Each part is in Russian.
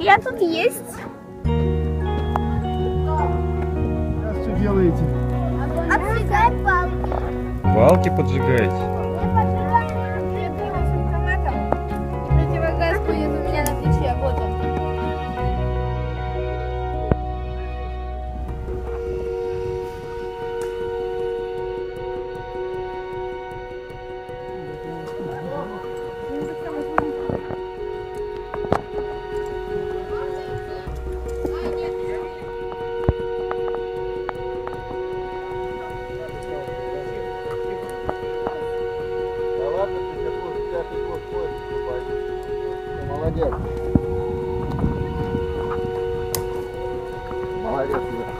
Я тут есть. Что делаете? Отсекай палку. Палки поджигаете? Противогаз будет у меня Молодец. Молодец, Ира.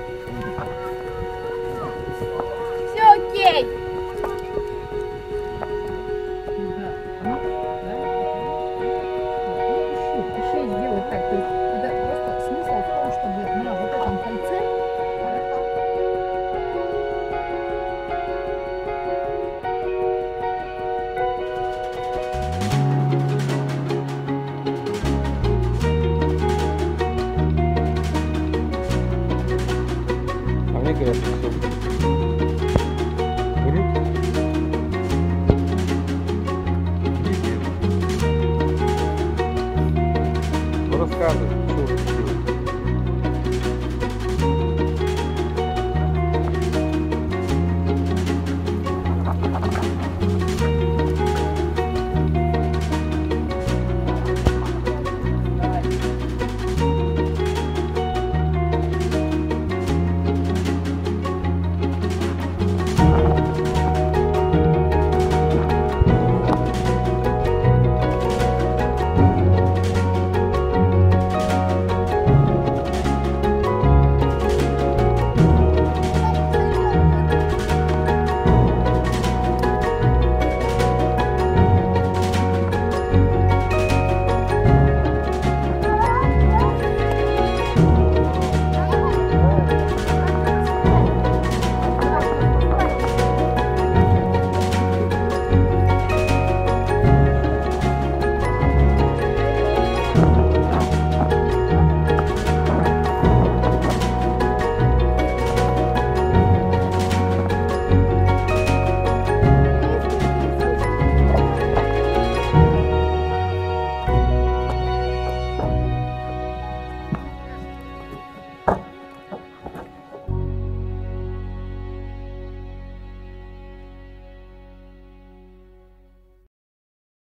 А все. Врут. Ну рассказывай.